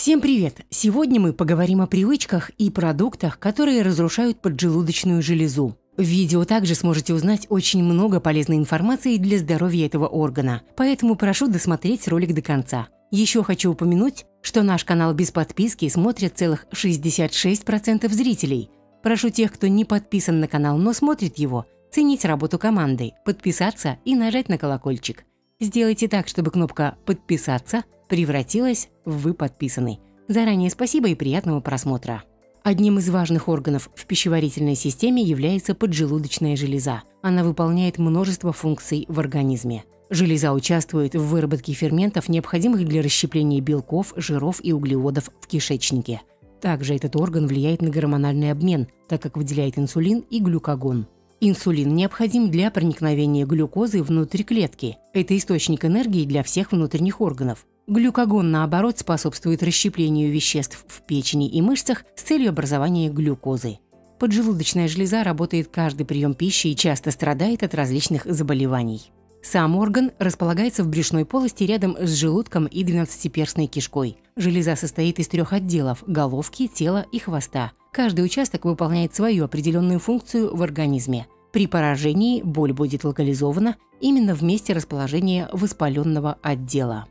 Всем привет! Сегодня мы поговорим о привычках и продуктах, которые разрушают поджелудочную железу. В видео также сможете узнать очень много полезной информации для здоровья этого органа, поэтому прошу досмотреть ролик до конца. Еще хочу упомянуть, что наш канал без подписки смотрят целых 66% зрителей. Прошу тех, кто не подписан на канал, но смотрит его, ценить работу команды, подписаться и нажать на колокольчик. Сделайте так, чтобы кнопка «Подписаться» превратилась в «Вы подписанный». Заранее спасибо и приятного просмотра. Одним из важных органов в пищеварительной системе является поджелудочная железа. Она выполняет множество функций в организме. Железа участвует в выработке ферментов, необходимых для расщепления белков, жиров и углеводов в кишечнике. Также этот орган влияет на гормональный обмен, так как выделяет инсулин и глюкагон. Инсулин необходим для проникновения глюкозы внутрь клетки. Это источник энергии для всех внутренних органов. Глюкагон, наоборот, способствует расщеплению веществ в печени и мышцах с целью образования глюкозы. Поджелудочная железа работает каждый прием пищи и часто страдает от различных заболеваний. Сам орган располагается в брюшной полости рядом с желудком и двенадцатиперстной кишкой. Железа состоит из трех отделов – головки, тела и хвоста. Каждый участок выполняет свою определенную функцию в организме. При поражении боль будет локализована именно в месте расположения воспаленного отдела.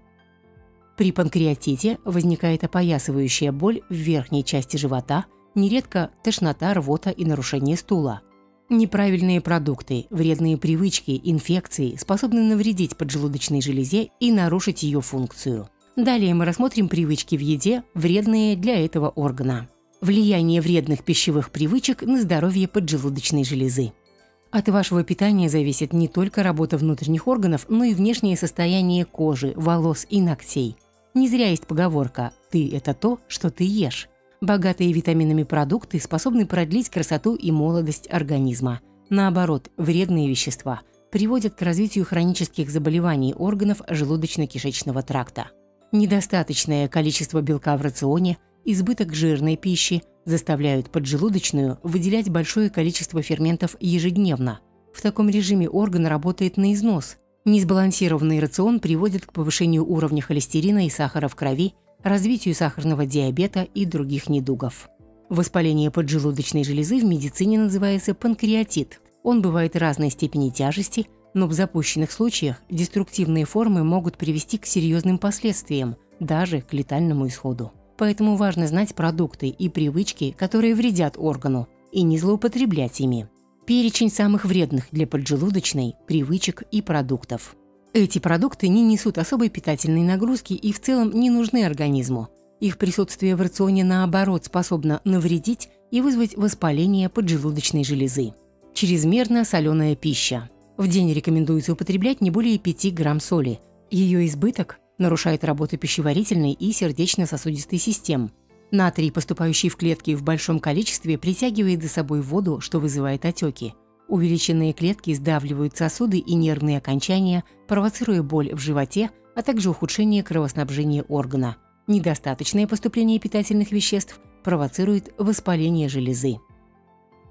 При панкреатите возникает опоясывающая боль в верхней части живота, нередко тошнота, рвота и нарушение стула – Неправильные продукты, вредные привычки, инфекции способны навредить поджелудочной железе и нарушить ее функцию. Далее мы рассмотрим привычки в еде, вредные для этого органа. Влияние вредных пищевых привычек на здоровье поджелудочной железы. От вашего питания зависит не только работа внутренних органов, но и внешнее состояние кожи, волос и ногтей. Не зря есть поговорка «ты – это то, что ты ешь». Богатые витаминами продукты способны продлить красоту и молодость организма. Наоборот, вредные вещества приводят к развитию хронических заболеваний органов желудочно-кишечного тракта. Недостаточное количество белка в рационе, избыток жирной пищи заставляют поджелудочную выделять большое количество ферментов ежедневно. В таком режиме орган работает на износ. Несбалансированный рацион приводит к повышению уровня холестерина и сахара в крови, развитию сахарного диабета и других недугов. Воспаление поджелудочной железы в медицине называется панкреатит. Он бывает разной степени тяжести, но в запущенных случаях деструктивные формы могут привести к серьезным последствиям, даже к летальному исходу. Поэтому важно знать продукты и привычки, которые вредят органу, и не злоупотреблять ими. Перечень самых вредных для поджелудочной привычек и продуктов. Эти продукты не несут особой питательной нагрузки и в целом не нужны организму. Их присутствие в рационе, наоборот, способно навредить и вызвать воспаление поджелудочной железы. Чрезмерно соленая пища. В день рекомендуется употреблять не более 5 грамм соли. Ее избыток нарушает работу пищеварительной и сердечно-сосудистой систем. Натрий, поступающий в клетки в большом количестве, притягивает за собой воду, что вызывает отеки. Увеличенные клетки сдавливают сосуды и нервные окончания, провоцируя боль в животе, а также ухудшение кровоснабжения органа. Недостаточное поступление питательных веществ провоцирует воспаление железы.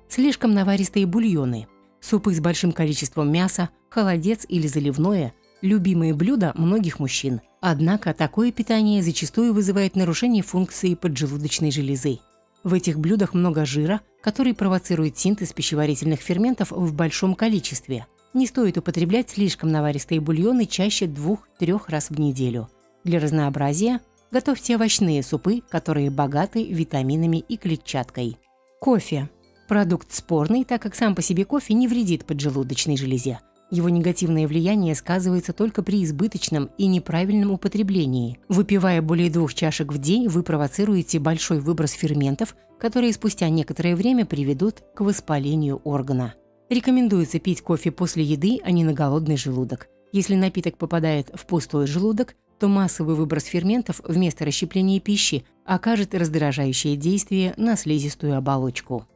Слишком наваристые бульоны, супы с большим количеством мяса, холодец или заливное – любимые блюда многих мужчин. Однако такое питание зачастую вызывает нарушение функции поджелудочной железы. В этих блюдах много жира, который провоцирует синтез пищеварительных ферментов в большом количестве. Не стоит употреблять слишком наваристые бульоны чаще двух-трех раз в неделю. Для разнообразия готовьте овощные супы, которые богаты витаминами и клетчаткой. Кофе. Продукт спорный, так как сам по себе кофе не вредит поджелудочной железе. Его негативное влияние сказывается только при избыточном и неправильном употреблении. Выпивая более двух чашек в день, вы провоцируете большой выброс ферментов, которые спустя некоторое время приведут к воспалению органа. Рекомендуется пить кофе после еды, а не на голодный желудок. Если напиток попадает в пустой желудок, то массовый выброс ферментов вместо расщепления пищи окажет раздражающее действие на слизистую оболочку.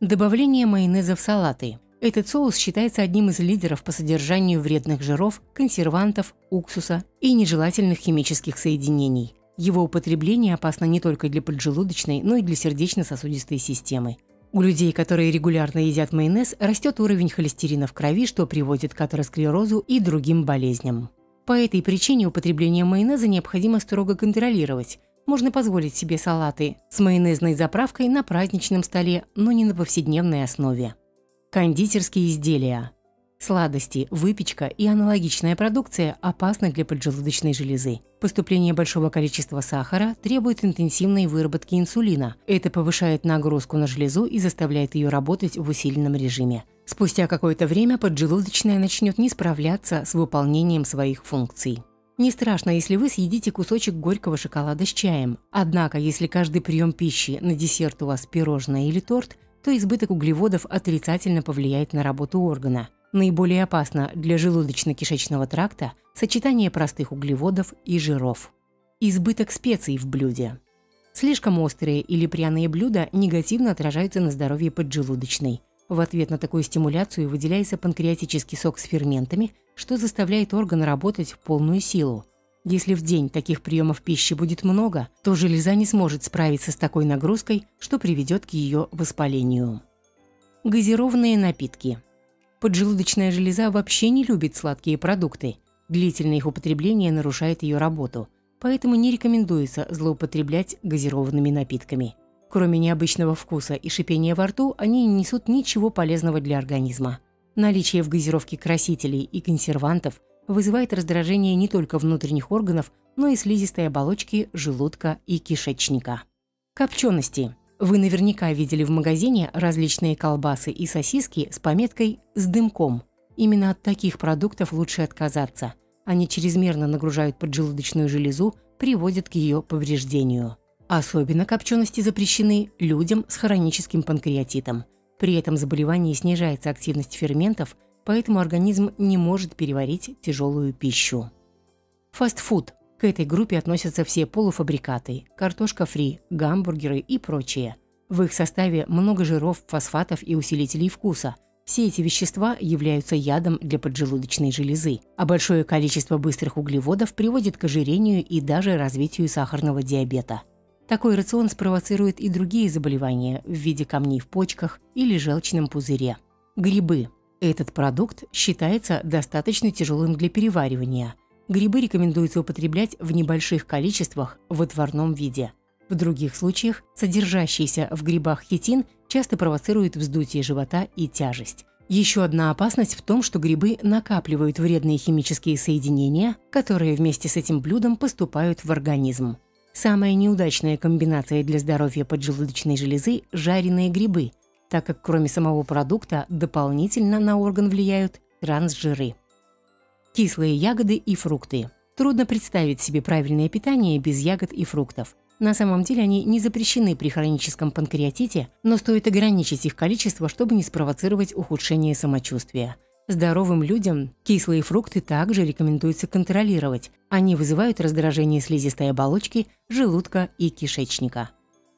Добавление майонеза в салаты – этот соус считается одним из лидеров по содержанию вредных жиров, консервантов, уксуса и нежелательных химических соединений. Его употребление опасно не только для поджелудочной, но и для сердечно-сосудистой системы. У людей, которые регулярно едят майонез, растет уровень холестерина в крови, что приводит к атеросклерозу и другим болезням. По этой причине употребление майонеза необходимо строго контролировать. Можно позволить себе салаты с майонезной заправкой на праздничном столе, но не на повседневной основе. Кондитерские изделия. Сладости, выпечка и аналогичная продукция опасны для поджелудочной железы. Поступление большого количества сахара требует интенсивной выработки инсулина. Это повышает нагрузку на железу и заставляет ее работать в усиленном режиме. Спустя какое-то время поджелудочная начнет не справляться с выполнением своих функций. Не страшно, если вы съедите кусочек горького шоколада с чаем. Однако, если каждый прием пищи на десерт у вас пирожное или торт, то избыток углеводов отрицательно повлияет на работу органа. Наиболее опасно для желудочно-кишечного тракта сочетание простых углеводов и жиров. Избыток специй в блюде. Слишком острые или пряные блюда негативно отражаются на здоровье поджелудочной. В ответ на такую стимуляцию выделяется панкреатический сок с ферментами, что заставляет орган работать в полную силу. Если в день таких приемов пищи будет много, то железа не сможет справиться с такой нагрузкой, что приведет к ее воспалению. Газированные напитки – Поджелудочная железа вообще не любит сладкие продукты. Длительное их употребление нарушает ее работу, поэтому не рекомендуется злоупотреблять газированными напитками. Кроме необычного вкуса и шипения во рту, они не несут ничего полезного для организма. Наличие в газировке красителей и консервантов вызывает раздражение не только внутренних органов, но и слизистой оболочки желудка и кишечника. Копчености. Вы наверняка видели в магазине различные колбасы и сосиски с пометкой «с дымком». Именно от таких продуктов лучше отказаться. Они чрезмерно нагружают поджелудочную железу, приводят к ее повреждению. Особенно копчености запрещены людям с хроническим панкреатитом. При этом заболевании снижается активность ферментов, поэтому организм не может переварить тяжелую пищу. Фастфуд к этой группе относятся все полуфабрикаты, картошка фри, гамбургеры и прочее. В их составе много жиров, фосфатов и усилителей вкуса. Все эти вещества являются ядом для поджелудочной железы, а большое количество быстрых углеводов приводит к ожирению и даже развитию сахарного диабета. Такой рацион спровоцирует и другие заболевания в виде камней в почках или желчном пузыре. Грибы. Этот продукт считается достаточно тяжелым для переваривания – Грибы рекомендуется употреблять в небольших количествах в отварном виде. В других случаях содержащийся в грибах хитин часто провоцирует вздутие живота и тяжесть. Еще одна опасность в том, что грибы накапливают вредные химические соединения, которые вместе с этим блюдом поступают в организм. Самая неудачная комбинация для здоровья поджелудочной железы – жареные грибы, так как кроме самого продукта дополнительно на орган влияют трансжиры. Кислые ягоды и фрукты. Трудно представить себе правильное питание без ягод и фруктов. На самом деле они не запрещены при хроническом панкреатите, но стоит ограничить их количество, чтобы не спровоцировать ухудшение самочувствия. Здоровым людям кислые фрукты также рекомендуется контролировать. Они вызывают раздражение слизистой оболочки, желудка и кишечника.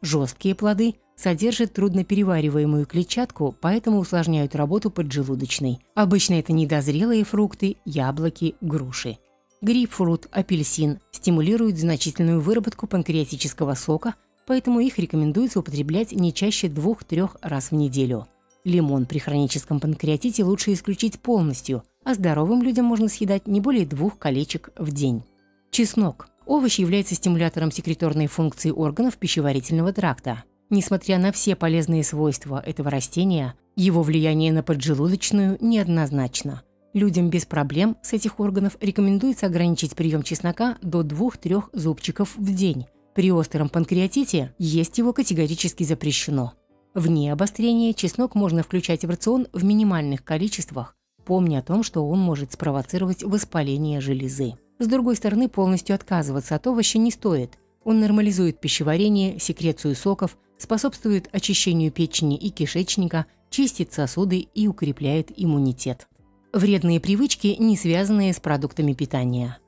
Жесткие плоды содержат трудноперевариваемую клетчатку, поэтому усложняют работу поджелудочной. Обычно это недозрелые фрукты, яблоки, груши. Грейпфрут, апельсин стимулируют значительную выработку панкреатического сока, поэтому их рекомендуется употреблять не чаще 2-3 раз в неделю. Лимон при хроническом панкреатите лучше исключить полностью, а здоровым людям можно съедать не более двух колечек в день. Чеснок. Овощ является стимулятором секреторной функции органов пищеварительного тракта. Несмотря на все полезные свойства этого растения, его влияние на поджелудочную неоднозначно. Людям без проблем с этих органов рекомендуется ограничить прием чеснока до 2-3 зубчиков в день. При остром панкреатите есть его категорически запрещено. Вне обострения чеснок можно включать в рацион в минимальных количествах, помня о том, что он может спровоцировать воспаление железы. С другой стороны, полностью отказываться от овоща не стоит. Он нормализует пищеварение, секрецию соков, способствует очищению печени и кишечника, чистит сосуды и укрепляет иммунитет. Вредные привычки, не связанные с продуктами питания.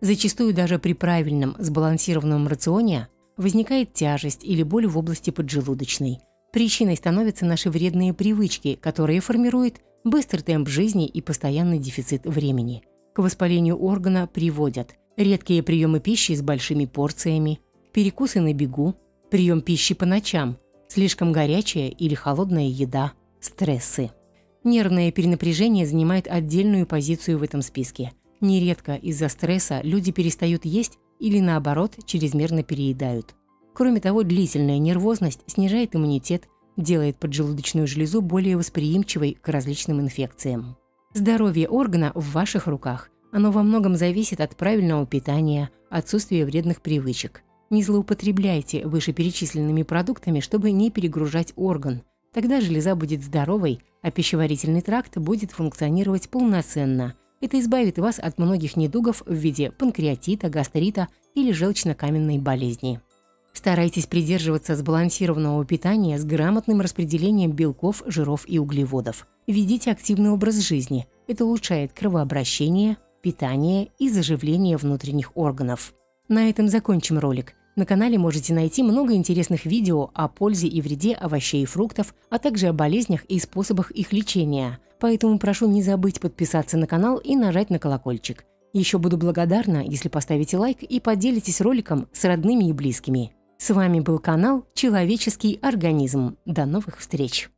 Зачастую даже при правильном сбалансированном рационе возникает тяжесть или боль в области поджелудочной. Причиной становятся наши вредные привычки, которые формируют быстрый темп жизни и постоянный дефицит времени. К воспалению органа приводят редкие приемы пищи с большими порциями, перекусы на бегу, прием пищи по ночам, слишком горячая или холодная еда, стрессы. Нервное перенапряжение занимает отдельную позицию в этом списке. Нередко из-за стресса люди перестают есть или наоборот чрезмерно переедают. Кроме того, длительная нервозность снижает иммунитет, делает поджелудочную железу более восприимчивой к различным инфекциям. Здоровье органа в ваших руках. Оно во многом зависит от правильного питания, отсутствия вредных привычек. Не злоупотребляйте вышеперечисленными продуктами, чтобы не перегружать орган. Тогда железа будет здоровой, а пищеварительный тракт будет функционировать полноценно. Это избавит вас от многих недугов в виде панкреатита, гастрита или желчно-каменной болезни. Старайтесь придерживаться сбалансированного питания с грамотным распределением белков, жиров и углеводов. Ведите активный образ жизни. Это улучшает кровообращение, питание и заживление внутренних органов. На этом закончим ролик. На канале можете найти много интересных видео о пользе и вреде овощей и фруктов, а также о болезнях и способах их лечения. Поэтому прошу не забыть подписаться на канал и нажать на колокольчик. Еще буду благодарна, если поставите лайк и поделитесь роликом с родными и близкими. С вами был канал «Человеческий организм». До новых встреч!